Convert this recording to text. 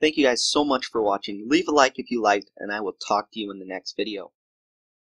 Thank you guys so much for watching. Leave a like if you liked, and I will talk to you in the next video.